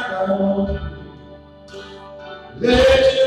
shine down. Let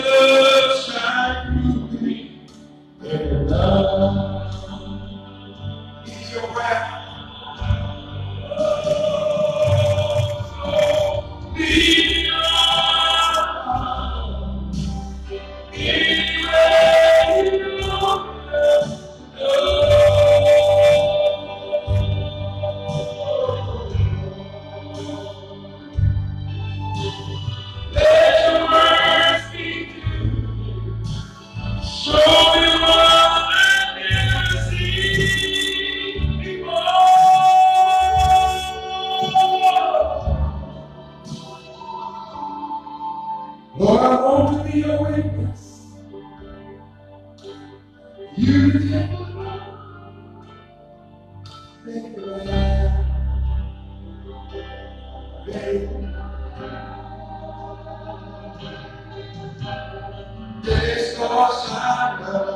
This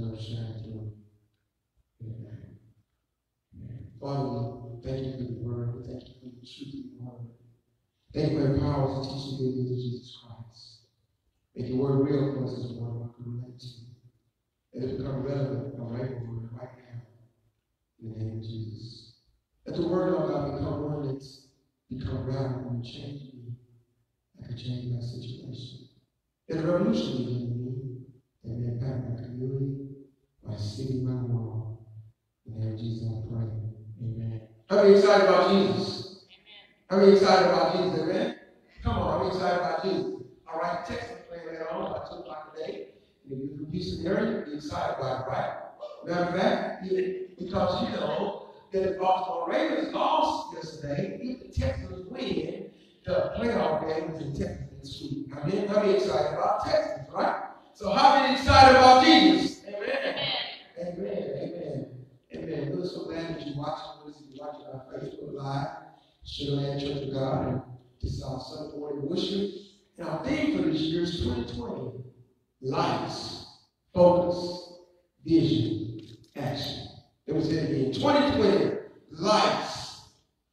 love shine through. Amen. Father, thank you for the word. Thank you for the truth of your word. Thank you for the power to teach you the Jesus Christ. Make your word real for us this morning. We can relate to. Let it become relevant and right right now. In the name of Jesus. Let the word of God become one that's become relevant and change me. I can change my situation. Revolution in me that may impact my community, my city, my world. In the name of Jesus, I pray. Amen. How many excited about Jesus? Amen. How many excited about Jesus? Amen. Come on, how many excited about Jesus? All right, Texans playing later on about two o'clock today. And if you're from Houston area, be excited about it, right? Matter of fact, because you know that the Baltimore Ravens lost yesterday, if the Texans win, the playoff game is in week. I mean, how many excited about Texas, right? So how many excited about Jesus? Amen. Amen. Amen. Amen. We're so glad that you're watching us. You're watching our Facebook Live, Sugarland Church of God, and this is our Sunday morning worship. And our theme for this year is 2020. Lights, focus, vision, action. It again. 2020. Lights,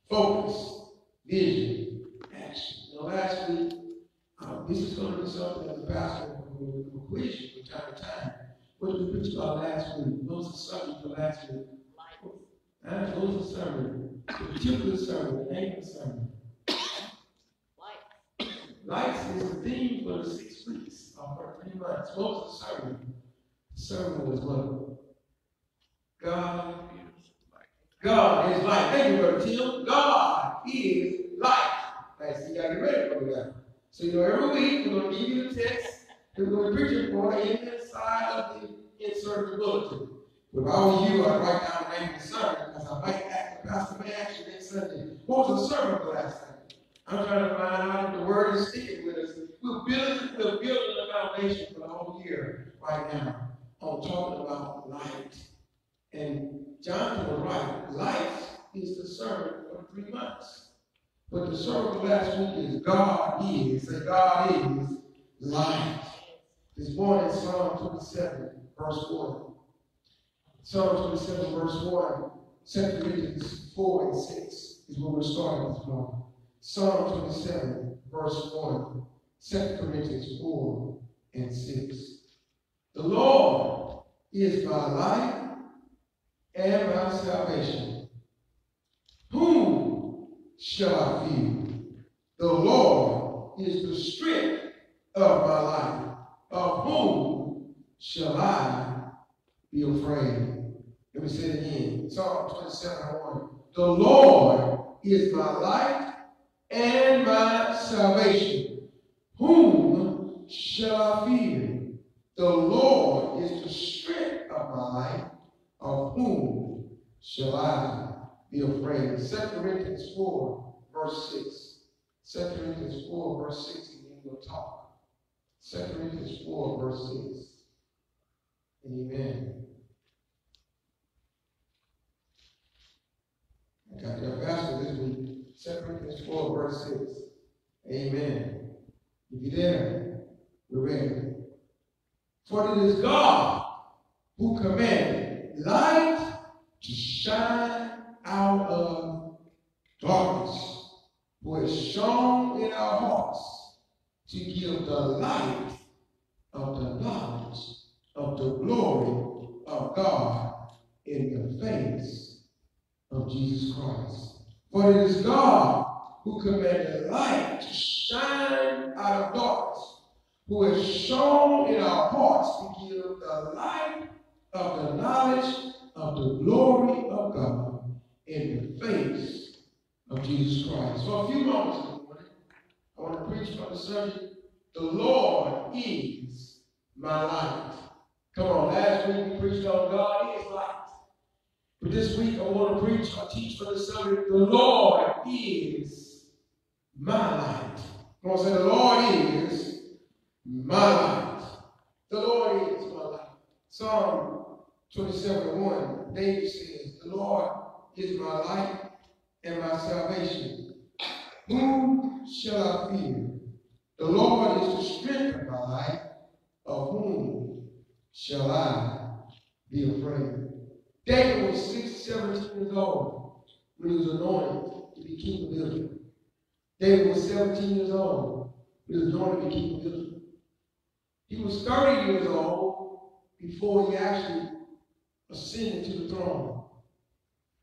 focus, vision, action. Now last week, um, be something that the will quiz you from time to time. What did we preach about last week? What was the subject for last week? Lights. What was the sermon? The particular sermon, the of the sermon. Lights is the theme for the six weeks of our three months. What was the sermon? The sermon was what? God is light. God is light. Thank you, Brother Tim. God is light. I see to get ready for that. So, you know, every week we're going to give you the text that we're going to preach it for in the side of the insert the bulletin. If I were you, I'd write down the name of the sermon because I might ask the pastor may ask you next Sunday, what was the sermon for last Sunday? I'm trying to find out if the word is sticking with us. We're building, we're building a foundation for the whole year right now on talking about light. And Jonathan was right. Light is the sermon for three months. But the sermon last week is God is. Say God is light. It's born in Psalm 27, verse 1. Psalm 27, verse 1. 2 Corinthians 4 and 6 is where we're starting this morning. Psalm 27, verse 1, 2 Corinthians 4 and 6. The Lord is my life and my salvation. Whom shall I fear? The Lord is the strength of my life. Of whom shall I be afraid? Let me say it again. Psalm 27 1. The Lord is my life and my salvation. Whom shall I fear? The Lord is the strength of my life. Of whom shall I be afraid? 2 Corinthians 4, verse 6. 2 Corinthians 4, verse 6, and then we'll talk. 2 Corinthians 4, verse 6. Amen. I got your pastor this week. 2 Corinthians 4, verse 6. Amen. If you're there, we're ready. For it is God who commanded light to shine out of darkness, who has shone in our hearts to give the light of the knowledge of the glory of God in the face of Jesus Christ. For it is God who commanded light to shine out of darkness, who has shown in our hearts to give the light of the knowledge of the glory of God in the face of Jesus Christ. For a few moments this morning, I want to preach on the subject, the Lord is my light. Come on, last week we preached on God is light. But this week I want to preach or teach for the subject, the Lord is my light. Come on, say, the Lord is my light. The Lord is my light. Psalm 27 1, David says, The Lord is my light and my salvation. Whom shall I fear? The Lord is the strength of my life. Of whom shall I be afraid? David was six, 17 years old when he was anointed to be king of Israel. David was 17 years old when he was anointed to be king of Israel. He was 30 years old before he actually ascended to the throne.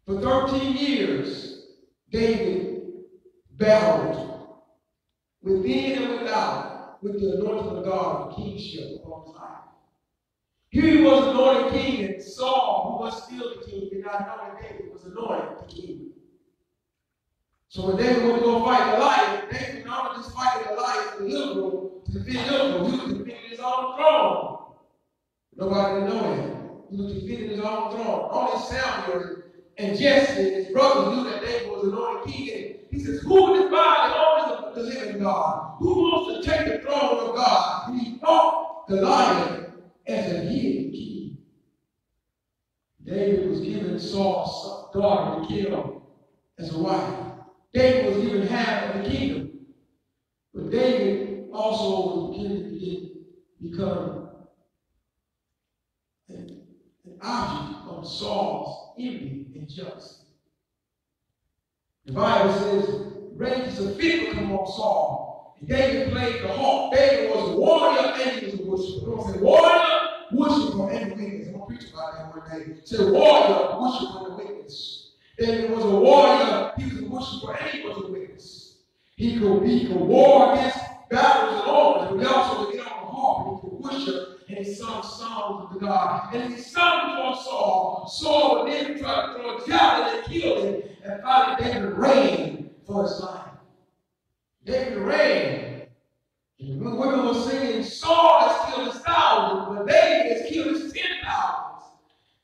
For 13 years, David battled within and without with the anointing of God of kingship upon his life. Here he was anointed king, and Saul, who was still the king, did not know that David was anointed the king. So when David went to go fight Goliath, David not just fighting Goliath in Israel to defend Israel, he was defending his own throne. Nobody know that. He was defending his own throne. Only Samuel and Jesse and his brothers knew that David was anointed king. And he says, Who the armies of the living God? Who wants to take the throne of God? And he fought Goliath as a hidden king. David was given Saul's daughter to kill as a wife. David was given half of the kingdom. But David also was beginning to become an, an object of Saul's envy jealousy. The Bible says, rage of fear come on Saul. David played the harp. David was a warrior and he was a worshiper. On, say warrior worshiper and witness. I'm going to preach about that one day. Say warrior, worshiper, and witness. David was a warrior, he was a worshiper, and he was a witness. He could, he could war against battles and armies, but he also would get on the harp and he could worship and he sung songs of the God. And he sung before Saul. Saul then try to throw a javelin and kill him. And finally David reigned for his life. David reigned. And the women were singing, Saul has killed his thousands, but David has killed his ten thousands.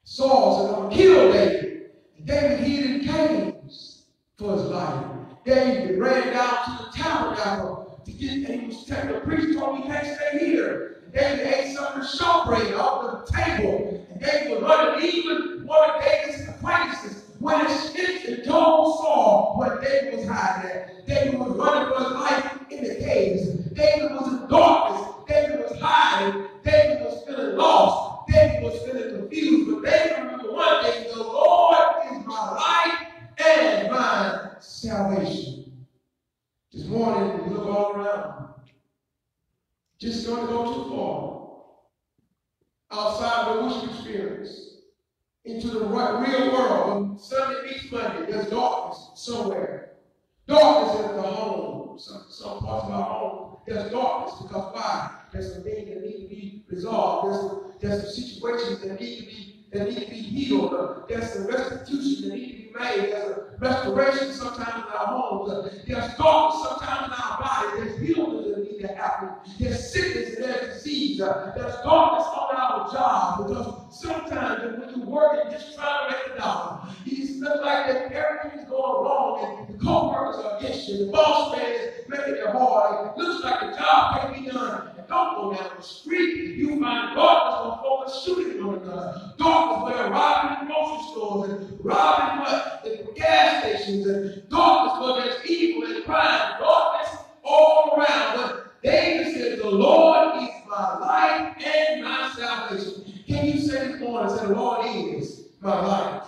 Saul said, I'm going to kill David. David hid in caves for his life. David ran down to the tabernacle to get, and he was telling the priest told me, you can't stay here. David ate some of the showbread off the table. And David was running, even one of David's acquaintances when his and told Saul what David was hiding at. David was running for his life in the caves. David one another. Darkness where they're robbing grocery stores and robbing what? The gas stations and darkness where there's evil and crime. Darkness all around. But David said, The Lord is my light and my salvation. Can you say this morning, say, The Lord is my light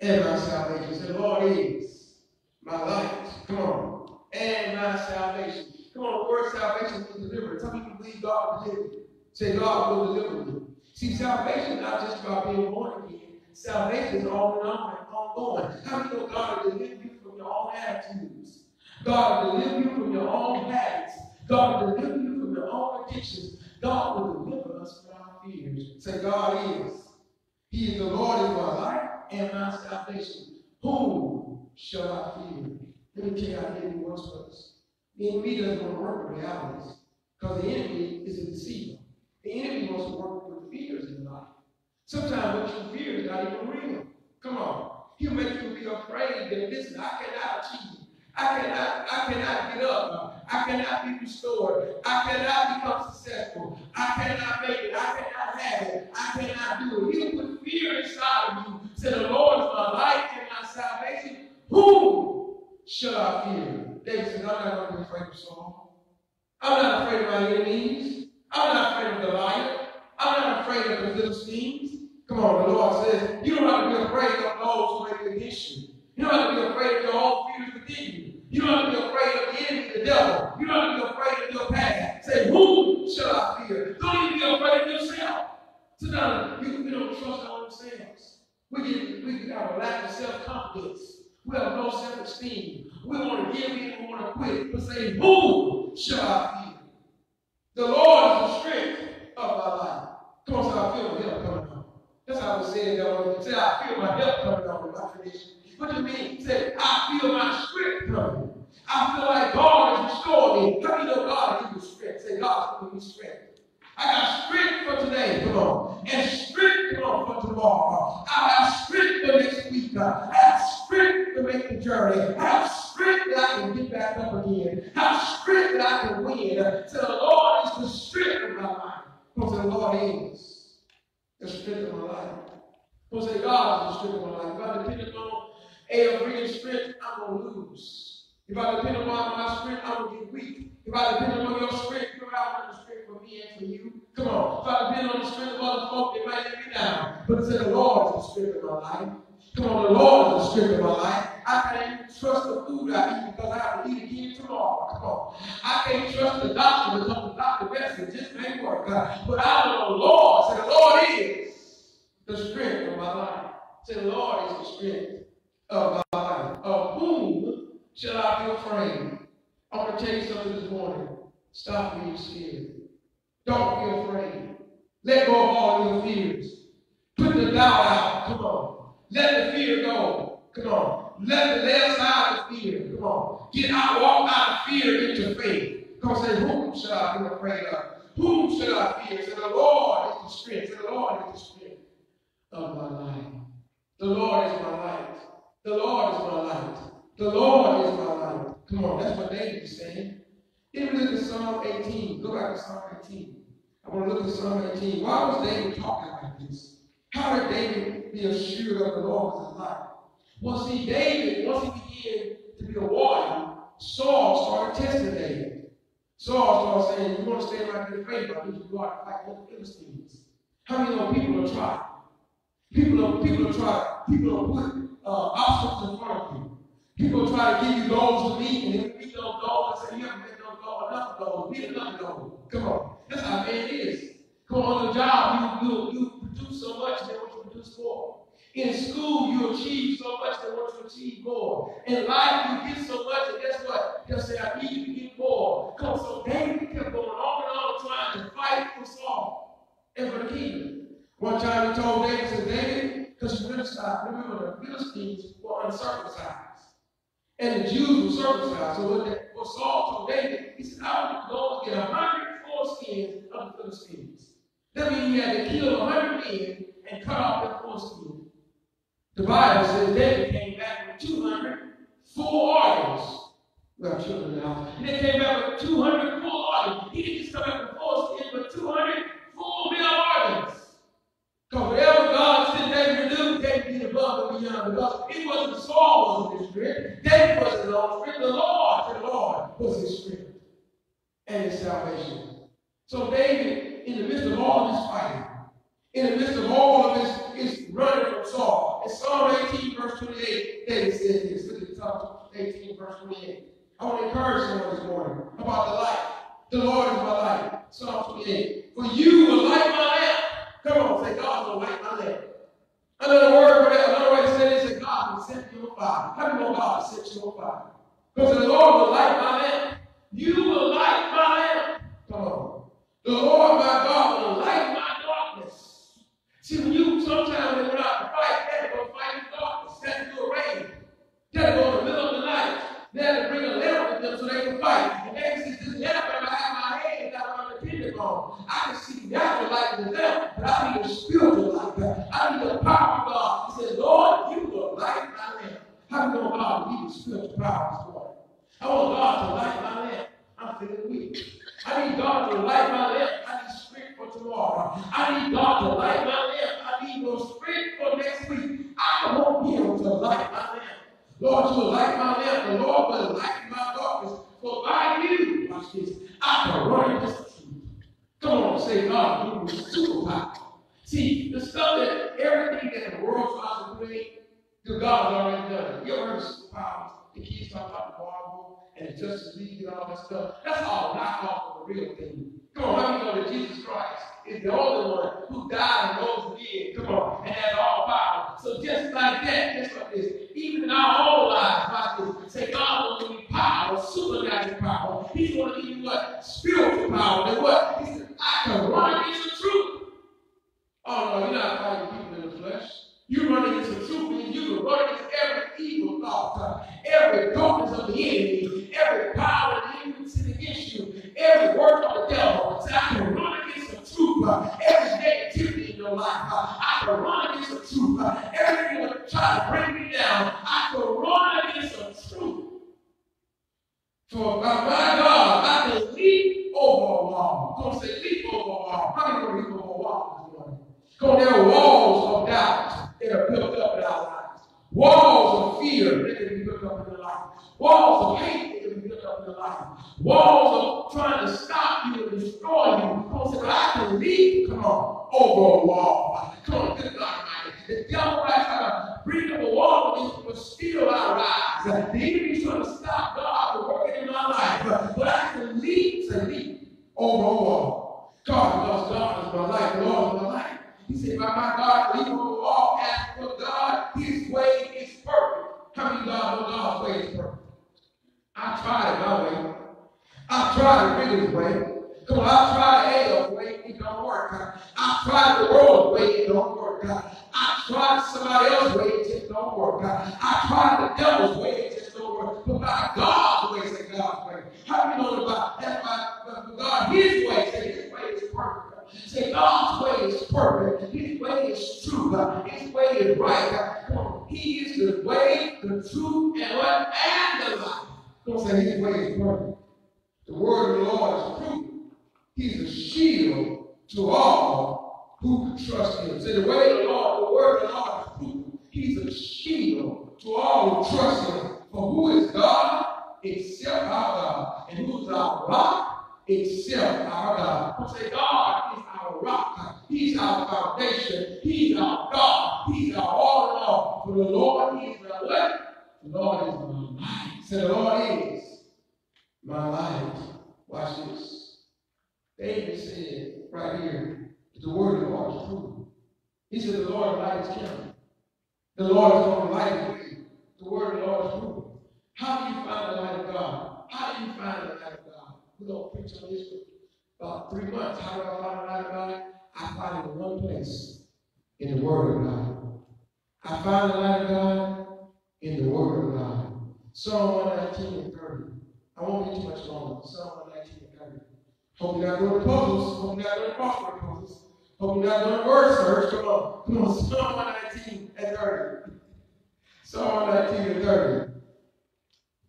and my salvation? Say, The Lord is my light. Come on. And my salvation. Come on, the word salvation means deliverance. Some people believe God will deliver you. Say, God will deliver you. See, salvation is not just about being born again. Salvation is all in all and ongoing. How do you know God will deliver you from your own attitudes? God will deliver you from your own habits. God will deliver you from your own addictions. God will deliver us from our Say, God is. He is the Lord of my life and my salvation. Whom shall I fear? Let me tell you how the enemy works with us. The enemy doesn't want to work with realities because the enemy is a deceiver. The enemy wants to work with fears in life. Sometimes what you fear is not even real. Come on. He'll make you be afraid that, listen, I cannot achieve. I cannot, I cannot get up. I cannot be restored. I cannot become successful. I cannot make i do. He'll put fear inside of you. Say, the Lord is my life and my salvation. Who shall I fear? David says, I'm not going to be afraid of Saul. I'm not afraid of my enemies. I'm not afraid of the lion. I'm not afraid of the little Philistines. Come on, the Lord says, you don't have to be afraid of those who are against you. You don't have to be afraid of your own fears within you. You don't have to be afraid of the enemy, the devil. You don't have to be afraid of your past. Say, who shall I fear? Don't even be afraid of yourself. So now, we, don't trust ourselves. We get, we have a lack of self-confidence. We have no self-esteem. We want to give in, we want to quit. But say, Who shall I fear? The Lord is the strength of my life. Come on, say, I feel my help coming on. That's how I say it. Say, I feel my help coming on in my tradition. What do you mean? Say, I feel my strength coming. I feel like God is restoring me. How do you know God gives you strength? Say, God's giving me strength. I got strength for today, come on. And strength, come on, for tomorrow. I have strength for next week. I have strength to make the journey. I have strength that I can get back up again. I have strength that I can win. So the Lord is the strength of my life. Because the Lord is the strength of my life. Because say God is the strength of my life. If I depend upon A.L. strength, I'm going to lose. If I depend upon my strength, I'm going to get weak. If I depend upon your strength, you're out the strength for me and for you. Come on. If I depend on the strength of other folk, they might let me down. But it said the Lord is the strength of my life. Come on, the Lord is the strength of my life. I can't even trust the food I eat because I have to eat again tomorrow. Come on. I can't trust the doctor because the doctor medicine just ain't work. But I know the Lord. Say the Lord is the strength of my life. Say the Lord is the strength of my life. Of whom shall I be afraid? I'm going to tell you something this morning. Stop being scared. Don't be afraid. Let go of all your fears. Put the doubt out. Come on. Let the fear go. Come on. Let the lay aside the fear. Come on. Get out, walk out of fear into faith. Come on, say, whom shall I be afraid of? Whom shall I fear? Say, the Lord is the strength. Say, the Lord is the strength of my life. The Lord is my light. The Lord is my light. The Lord is my light. Come on, that's what David is saying. Look at Psalm 18. Go back to Psalm 18. I want to look at Psalm 18. Why was David talking like this? How did David be assured of the Lord with life? Well, see, David, once he began to be a warrior, Saul started testing David. Saul started saying, You want to stay in my faith, I need you to go out and fight the Philistines. How many know people are trying? People are people are trying. People are putting uh, obstacles in front of you. People try to give you goals to meet, and if you meet those goals, I say, You haven't met those goals, enough goals, meet another goal. Come on. That's how man is. Come on, the job, you, you, you produce so much, they want you produce more. In school, you achieve so much, they want you achieve more. In life, you get so much, and guess what? They'll say, I need you to get more. Come on, so David kept going on and on trying to fight for Saul and for the kingdom. One time he told David, said, David, because remember the Philistines were uncircumcised. And the Jews were circumcised. So what, the, what Saul told David, he said, I want to go and get a hundred foreskins of the Philistines. That means he had to kill hundred men and cut off their foreskin. The Bible says David came back with 200 full organs. We have children the house. And they came back with 200 full organs. He didn't just come back with foreskin, but 200 full male organs. Because whatever God sent David to do, David did above and beyond. Because it wasn't Saul wasn't his strength. David wasn't his own strength. The Lord, the Lord was his strength and his salvation. So David, in the midst of all of fighting, in the midst of all of his, his running from Saul, in Psalm 18, verse 28, David said this. Look at Psalm 18, verse 28. I want to encourage someone this morning about the light. The Lord is my light. Psalm 28. For you will light my lamp. Come on, say, God will light my lamp. Another word for that, another way to say this is God will set you on fire. How do you know God will set you on fire? Because the Lord will light my lamp. You will light my lamp. On. The Lord my God will light my darkness. See, when you sometimes when you're out to fight, have to fight in darkness. You have to rain. Have to go in the middle of the night. Have to bring a lamp with them so they can fight. And they says, this lamp I have my hand that I'm dependent on. I can see natural light in the lamp, but I need a spiritual light. I need the power of God. He says, Lord, you will light my lamp. How do you know God will give you spiritual power this morning? I want God to light my lamp. I'm feeling weak. I need God to light my lamp. I need strength for tomorrow. I need God to light my lamp. I need no strength for next week. I won't be able to light my lamp Lord, you will light my lamp. The Lord will light my darkness. For by you, watch this, I can run the truth. Come on, say God, give me superpower. See, the stuff that everything that the world tries to create, God has already done. You ever heard of superpowers? The kids talk about the Marvel and the Justice League and all that stuff. That's all knockoff of the real thing. Come on, how many know that Jesus Christ is the only one who died and rose again? Come on, and has all power. So just like that, just like this, even in our own lives, like this, say God will give you power, supernatural power. He's going to give you what? Spiritual power. And what? He said, I can run against the truth. Oh no, you're not fighting people in the flesh. You run against the truth, and you can run against every evil thought, every darkness of the enemy, every power every work of the devil. So I can run against the truth, uh, every negativity in your life. Uh, I can run against the truth. Uh, everything that try to bring me down, I can run against the truth. For by my God, I can leap over a wall. Don't say leap over a wall. How many going to leap over a wall? Because there are is the way, the truth, and what? And the life. Don't say his way is perfect. The word of the Lord is true. He's a shield to all who can trust him. Say the way of the Lord, the word of the Lord is true. He's a shield to all who trust him. For who is God except our God? And who is our rock except our God? Say God is our rock. He's our foundation. He's our God. He's our all For the Lord is my what? The Lord is my life. Say the Lord is my life. Watch this. David said right here, that the word of the Lord is true. He said, The Lord light his camp. The Lord is going to light way. The word of the Lord is true. How do you find the light of God? How do you find the light of God? Going to preach on this for about three months. How do I find the light of God? I find it in one place, in the Word of God. I find the light of God in the Word of God. Psalm 119 and 30. I won't be too much longer. Psalm 119 and 30. Hope you're not doing puzzles. Hope you're not doing crossword puzzles. Hope you're not doing word search. Come on. Come on. Psalm 119 and 30. Psalm 119 and 30.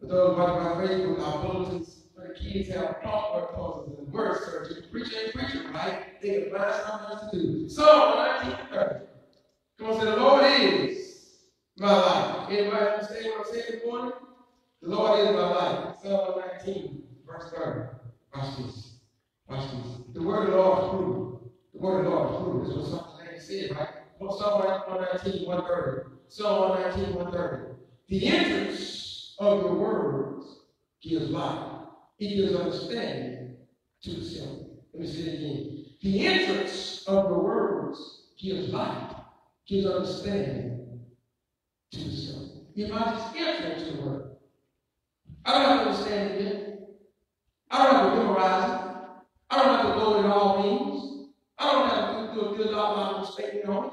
For those watching my Facebook, our bulletins for the kids have crossword puzzles and word search. Preacher ain't preaching right, they can find something else to do. Psalm 119 and 30. Come on, say, the Lord is my life. Anybody understand what I'm saying this morning? The Lord is my life. Psalm 19, verse 30. Watch this. Watch this. The word of the Lord is true. The word of the Lord is true. This was something they said, right? Psalm 119, 130. Psalm 119, 130. The entrance of your words gives life. It gives understanding to the simple. Let me say it again. The entrance of your words gives life, gives understanding to the simple. If I just enter into the word, I don't have to understand it yet. I don't have to memorize it. I don't have to know what it all means. I don't have to do a good outline statement on it.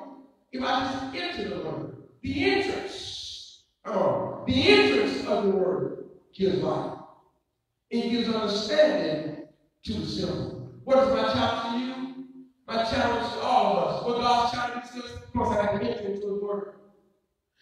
If I just enter the word, the entrance, oh, the entrance of the word gives life. It gives understanding to the simple. What is my challenge to you? My challenge to all of us. What God's challenge to us? Of course, I have to enter into His Word.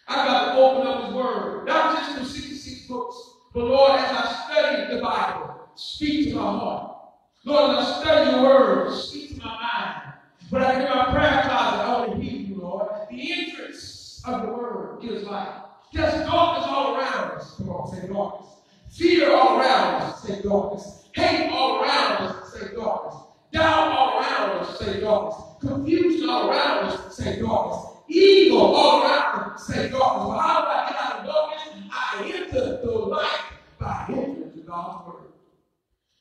I got to open up His Word, not just the 66 books, but Lord, as I study the Bible, speak to my heart. Lord, I study your word. Speak to my mind. But I get my prayer closet, I want to hear you, Lord. The entrance of the word gives life. There's darkness all around on, say darkness. Fear all around us, say darkness. Hate all around us, say darkness. Doubt us, say darkness. Confusion all around us, say darkness. Evil all around us, say darkness. Well, how do I get out of darkness? I enter the light by entering to God's word.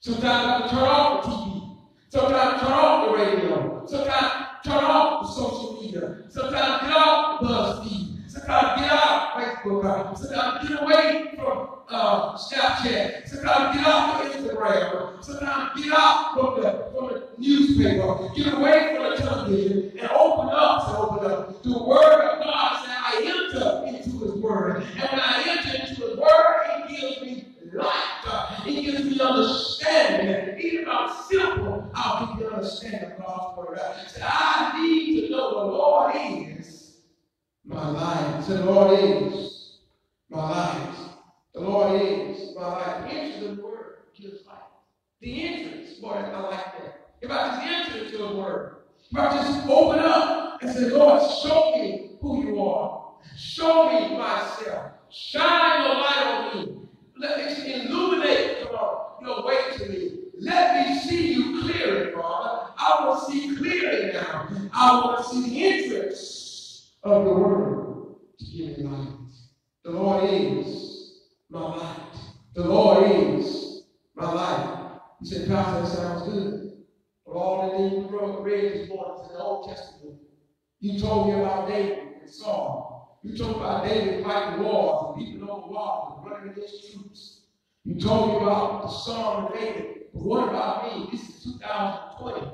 Sometimes I turn off the TV. Sometimes turn off the radio. Sometimes turn off the social media. Sometimes get off BuzzFeed. Sometimes get off Facebook. Sometimes my life. Say, the Lord is my life. The Lord is my life. The entrance of the word gives life. The entrance, boy, I like that. If I just enter into the word, if I just open up and say, Lord, show me who you are. Show me myself. Shine your light on me. Let me illuminate, come on, your way to me. Let me see you clearly, Father. I want to see clearly now. I want to see the entrance of the word to give me light. The Lord is my light. The Lord is my life. He said, Pastor, that sounds good. But all that you read this morning in the Old Testament, you told me about David and Saul. You told me about David fighting wars and leaping over walls and running against troops. You told me about the Psalm of David. But what about me? This is 2020.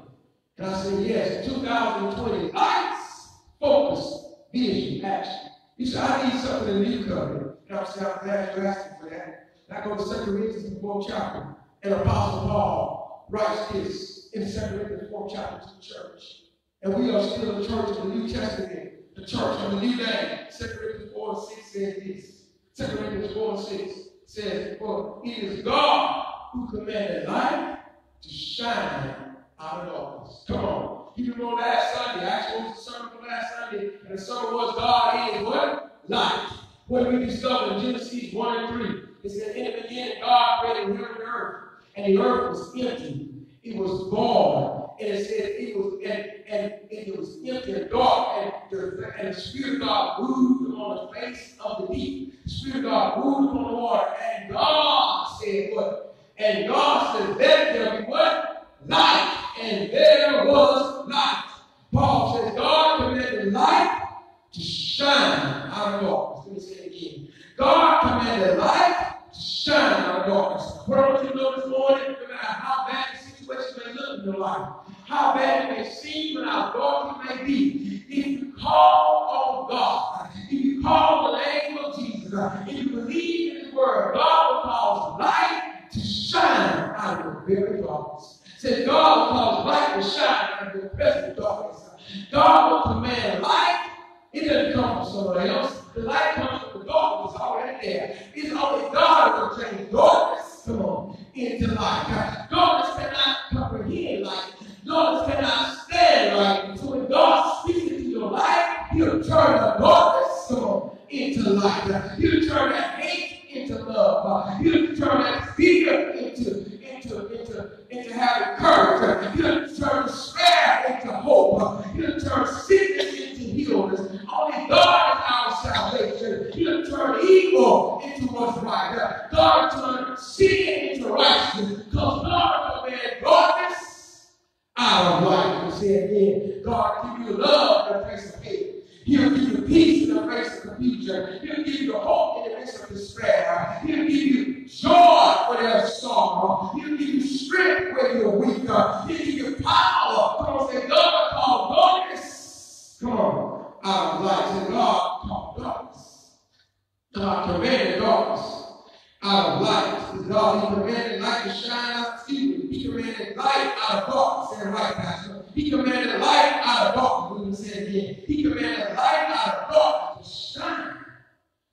And I said, yes, 2020. Lights, focus, vision, action. You said, I need something in the new covenant. And I'm saying, I'm glad you're asking for that. And I go to 2 Corinthians, the fourth chapter. And Apostle Paul writes this in 2 Corinthians, fourth chapter to the church. And we are still the church of the New Testament, the church of the new day. 2 Corinthians 4 and 6 says this. 2 Corinthians 4 and 6 says, For it is God who commanded light to shine out of darkness. Come on. You remember last Sunday, I was the sermon last Sunday, and so was God is what? Light. What we discovered in Genesis 1 and 3 It that in the beginning, God created heaven and earth, and the earth was empty. It was void. And it said it was and, and it was empty and dark, and the, and the Spirit of God moved on the face of the deep. The Spirit of God moved on the water, and God said what? And God said, Let there be what? Light. And there was light. Paul says, God commanded light to shine out of darkness. Let me say it again. God commanded light to shine out of darkness. What I want you to know this morning, no matter how bad the situation may look in your life, how bad it may seem, and how dark it may be, if you call on God, if you call the name of Jesus, if you believe in His word, God will cause light to shine out of your very darkness. Said God will cause light to shine out of your present darkness. God will command light it doesn't come from somebody else. The light comes from the darkness already there. It's only God who can change darkness, come on, into light. Darkness cannot comprehend light. Darkness cannot stand light. So when God speaks into your life, He'll turn the darkness, come on, into light. He'll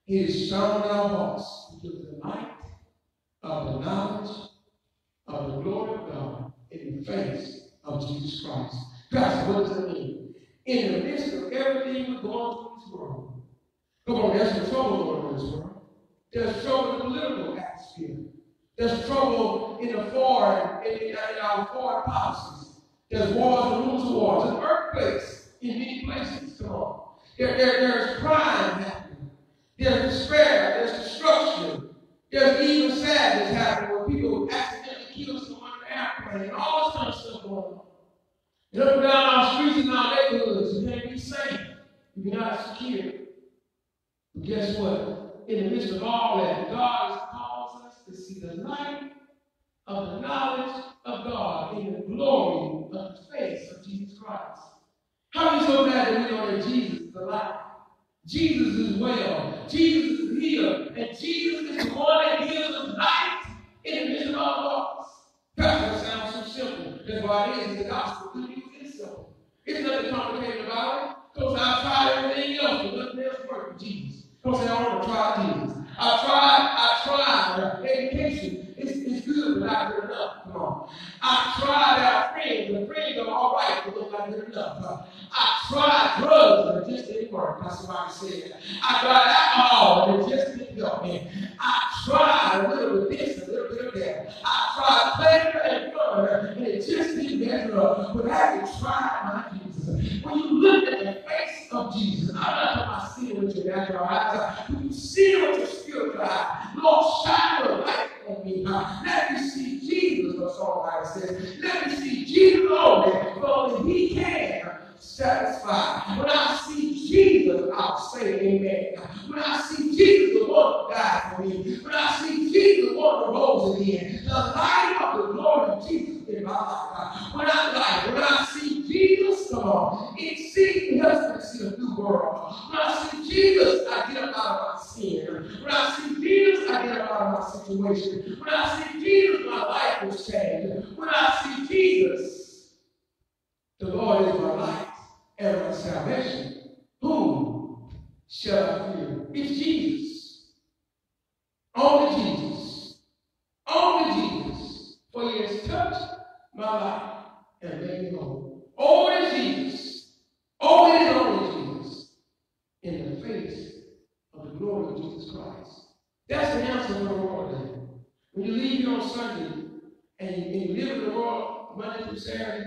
He is shone our hearts because the light of the knowledge of the glory of God in the face of Jesus Christ. Pastor, what does that mean? In the midst of everything we're going through in this world, come on, there's some trouble going on in this world. There's trouble in the political atmosphere. There's trouble in the foreign, in, in, in our foreign policies. There's wars and rumors of wars. There's earthquakes in many places. Come on. There, there, there's crime happening. There's despair. There's destruction. There's even sadness happening where people accidentally kill someone in an airplane and all this kind of stuff going on. And up and down our streets and our neighborhoods, you can't be safe you're not secure. But guess what? In the midst of all that, God has caused us to see the light of the knowledge of God in the glory of the face of Jesus Christ. How are you so glad that we know that Jesus is alive? Jesus is well. Jesus is here. And Jesus is the one that gives us light in the midst of our darkness. Pastor, sounds so simple. That's why it is the gospel. Is simple. It's nothing complicated about it. On, it sees me helps me to a new world. When I see Jesus, I get up out of my sin. When I see Jesus, I get up out of my situation. When I see Jesus, my life will change. When I see Jesus, the Lord is my light and my salvation. Whom shall I fear? It's Jesus. Only Jesus. Only Jesus. For he has touched my life and made me whole. Only Jesus. Only and only Jesus. In the face of the glory of Jesus Christ. That's the answer for the world today. When you leave here on Sunday and you, and you live in the world Monday through Saturday,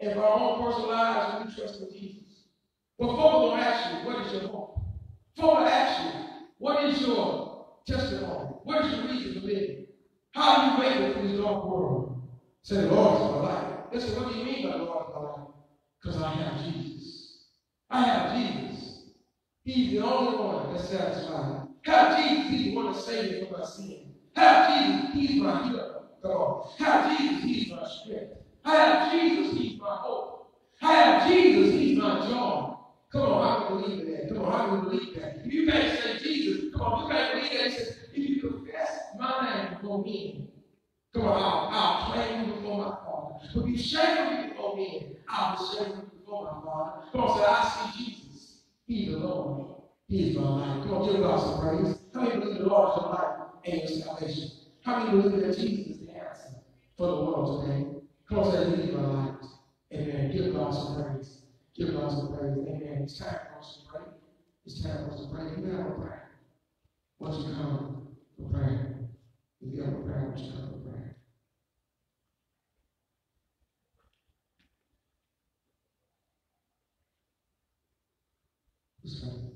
and for our own personal lives, we trust in Jesus. But folk will ask you, what is your hope? Folk will ask you, what is your testimony? What is your reason for living? How do you make it through this dark world? Say, the Lord is my life. Listen, what do you mean by the Lord is my life? Because I have Jesus. I have Jesus. He's the only one that satisfies. Have Jesus, He's the one that saves me from my sin. Have Jesus, He's my on. Have Jesus, He's my strength. Have Jesus, He's my hope. Have Jesus, He's my joy. Come on, I can believe in that. Come on, I can believe that. If you can't say Jesus, come on, you can't believe that. He says, if you confess my name before me, come on, I'll, I'll claim you before my Father. If you shame me before me, I'll shame you before my Father. Come on, say, I see Jesus. He's the Lord. He is my life. Come on, give God some praise. How many believe the Lord is your life and your salvation? How many believe that Jesus is the answer for the world today? Come on, say, He is my life. Amen. Give God some praise. Give God some praise. Amen. It's time for us to pray. It's time for us to pray. You have a prayer, don't you come for prayer? If you have a prayer, don't you come for prayer? Pray.